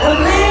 Believe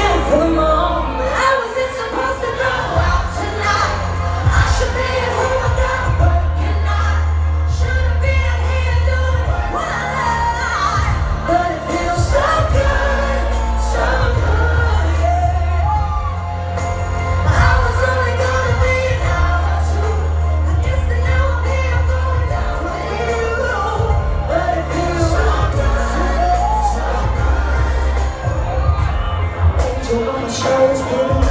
Thank you.